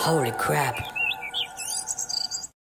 Holy crap.